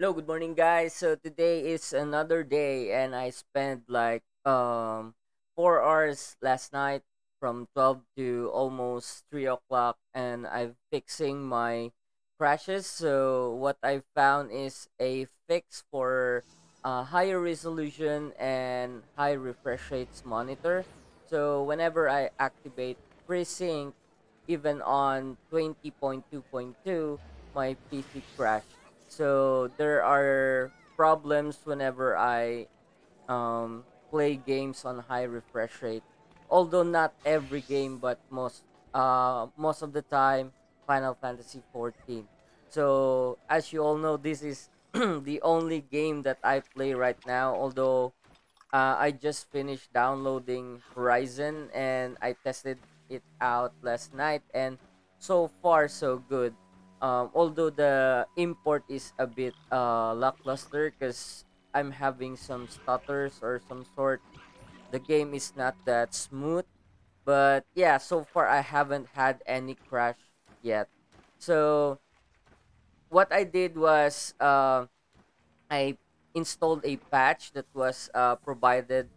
Hello, good morning, guys. So today is another day, and I spent like um four hours last night from twelve to almost three o'clock, and I'm fixing my crashes. So what I found is a fix for uh, higher resolution and high refresh rates monitor. So whenever I activate FreeSync, even on twenty point two point two, my PC crashed. So there are problems whenever I um, play games on high refresh rate. Although not every game, but most uh, most of the time, Final Fantasy 14. So as you all know, this is the only game that I play right now. Although uh, I just finished downloading Horizon and I tested it out last night, and so far so good. Um, although the import is a bit uh, lackluster because I'm having some stutters or some sort. The game is not that smooth, but yeah, so far I haven't had any crash yet. So what I did was uh, I installed a patch that was uh, provided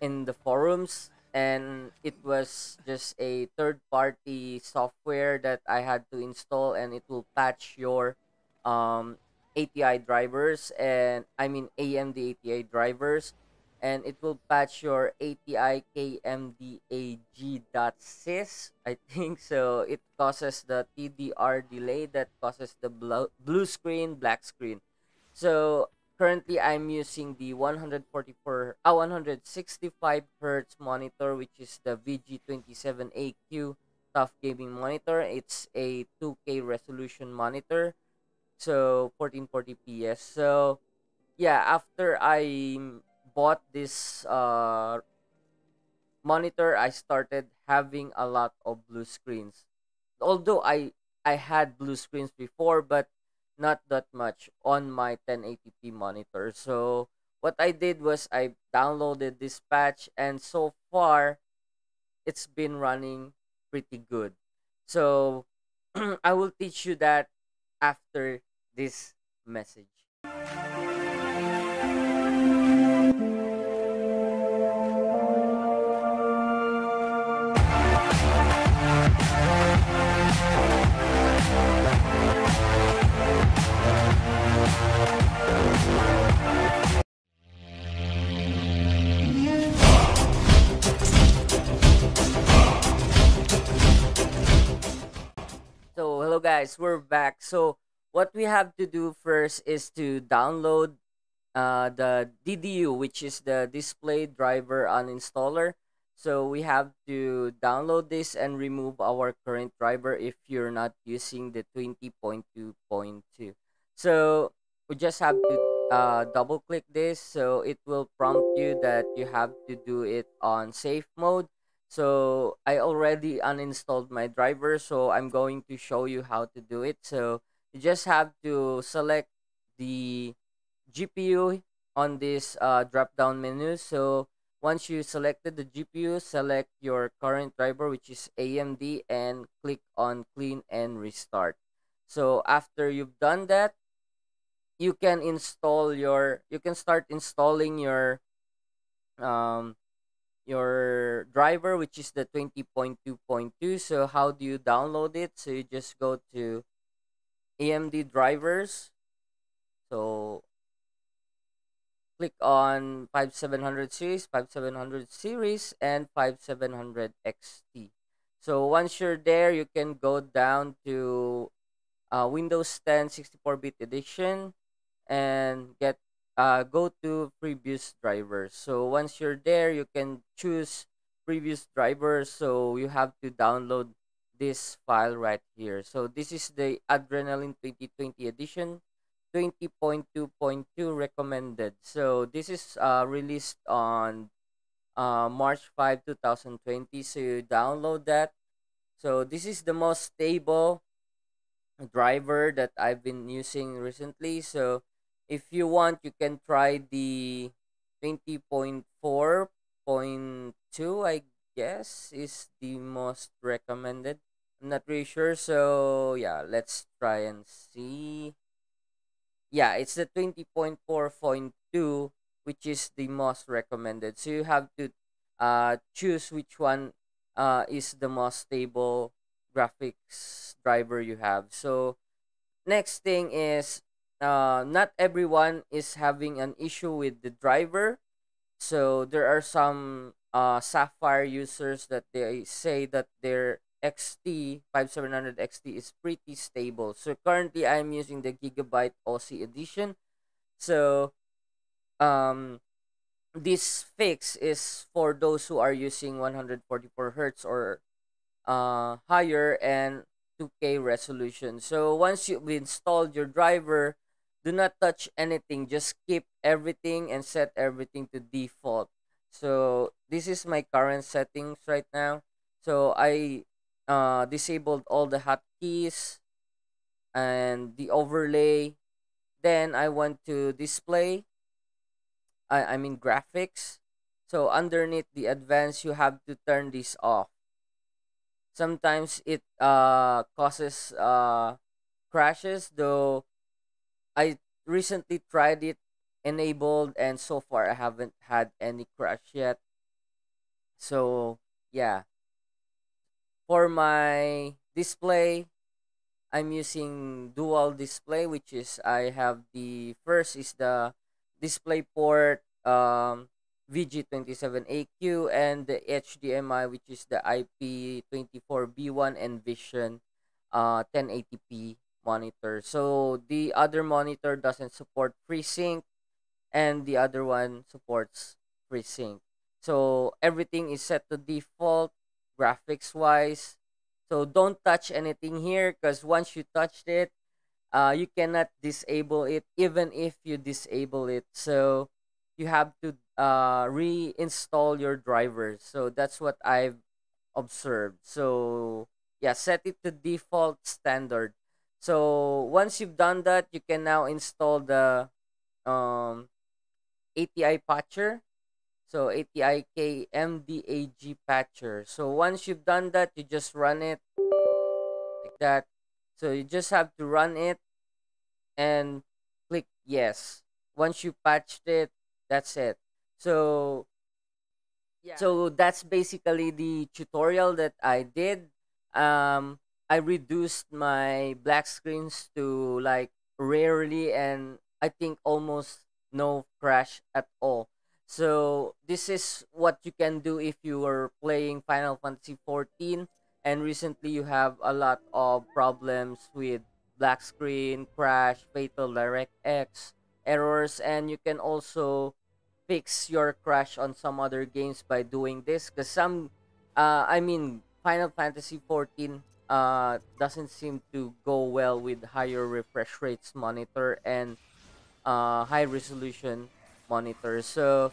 in the forums and it was just a third party software that I had to install and it will patch your um, ATI drivers and I mean AMD ATI drivers and it will patch your ATI KMDAG.sys I think. So it causes the TDR delay that causes the blue, blue screen black screen. So currently I'm using the 144 uh, 165 hertz monitor which is the VG27AQ TUF gaming monitor. It's a 2K resolution monitor. So 1440 PS. So yeah, after I bought this uh monitor, I started having a lot of blue screens. Although I I had blue screens before, but not that much on my 1080p monitor. So what I did was I downloaded this patch and so far it's been running pretty good. So I will teach you that after this message. Guys, we're back. So, what we have to do first is to download uh, the DDU, which is the display driver uninstaller. So, we have to download this and remove our current driver if you're not using the 20.2.2. So, we just have to uh, double click this. So, it will prompt you that you have to do it on safe mode so I already uninstalled my driver, so I'm going to show you how to do it. So you just have to select the GPU on this uh, drop down menu. So once you selected the GPU, select your current driver, which is AMD, and click on clean and restart. So after you've done that, you can install your you can start installing your um your driver which is the 20.2.2 so how do you download it? So you just go to amd drivers. So click on 5700 series 5700 series and 5700 xt so once you're there you can go down to uh, windows 10 64-bit edition and get uh, go to previous drivers. So once you're there, you can choose previous drivers. So you have to download this file right here. So this is the Adrenaline 2020 edition 20.2.2 recommended. So this is uh, released on uh, March 5, 2020. So you download that. So this is the most stable driver that I've been using recently. So if you want, you can try the 20.4.2, I guess, is the most recommended. I'm not really sure. So, yeah, let's try and see. yeah, it's the 20.4.2 which is the most recommended. So you have to uh choose which one uh is the most stable graphics driver you have. So next thing is uh not everyone is having an issue with the driver. So there are some uh Sapphire users that they say that their XT 5700 XT is pretty stable. So currently I'm using the Gigabyte OC edition. So um this fix is for those who are using 144 hertz or uh higher and 2K resolution. So once you've installed your driver, do not touch anything. Just keep everything and set everything to default. So this is my current settings right now. So I uh disabled all the hotkeys and the overlay. Then I want to display I, I mean graphics. So underneath the advanced, you have to turn this off. Sometimes it uh causes uh crashes, though I recently tried it enabled and so far I haven't had any crash yet. So yeah, for my display, I'm using dual display, which is I have the first is the DisplayPort um, VG27AQ and the HDMI which is the IP24B1 Envision uh, 1080p monitor. So the other monitor doesn't support FreeSync and the other one supports FreeSync. So everything is set to default graphics wise. So don't touch anything here because once you touched it, uh, you cannot disable it even if you disable it so you have to uh, reinstall your drivers so that's what i've observed so yeah set it to default standard so once you've done that you can now install the um, ati patcher so ati kmdag patcher so once you've done that you just run it like that so you just have to run it and click yes. Once you patched it, that's it. So yeah. So that's basically the tutorial that I did. Um I reduced my black screens to like rarely and I think almost no crash at all. So this is what you can do if you are playing Final Fantasy 14 and recently you have a lot of problems with black screen, crash, fatal DirectX errors, and you can also fix your crash on some other games by doing this. Because some, uh, I mean, Final Fantasy 14 uh, doesn't seem to go well with higher refresh rates monitor and uh, high resolution monitor. So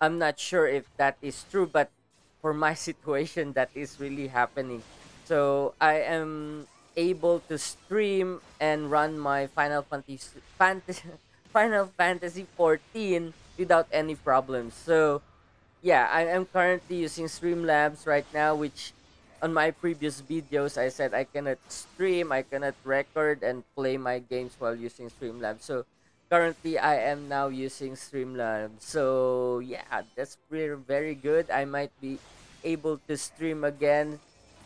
I'm not sure if that is true, but for my situation, that is really happening. So I am able to stream and run my Final Fantasy Fantasy Final Fantasy 14 without any problems. So, yeah, I am currently using Streamlabs right now, which on my previous videos I said I cannot stream, I cannot record and play my games while using Streamlabs. So, currently I am now using Streamlabs. So, yeah, that's very very good. I might be able to stream again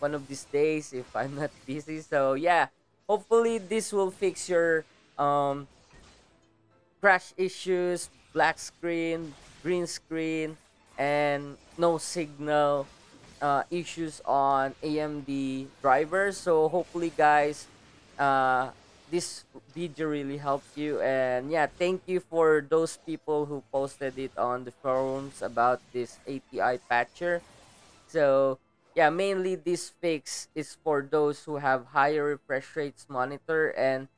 one of these days if I'm not busy. So yeah, hopefully this will fix your um crash issues, black screen, green screen, and no signal uh, issues on AMD drivers. So hopefully, guys, uh, this video really helped you. And yeah, thank you for those people who posted it on the forums about this ATI patcher. So yeah, mainly this fix is for those who have higher refresh rates monitor and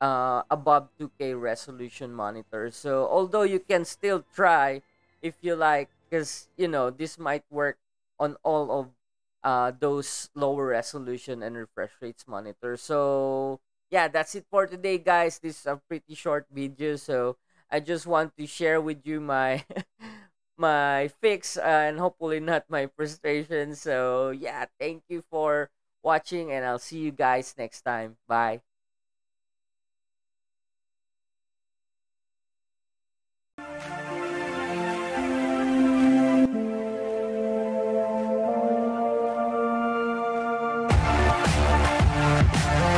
uh, above 2K resolution monitor. So although you can still try if you like, because you know this might work on all of uh, those lower resolution and refresh rates monitors. So yeah, that's it for today, guys. This is a pretty short video, so I just want to share with you my my fix uh, and hopefully not my frustration. So, yeah, thank you for watching and I'll see you guys next time. Bye. Bye.